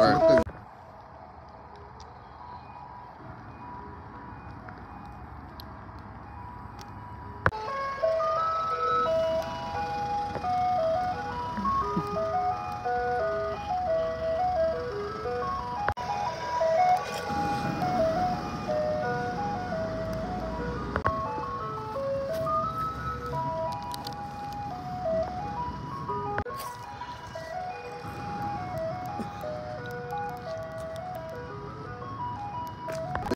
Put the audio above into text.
All right.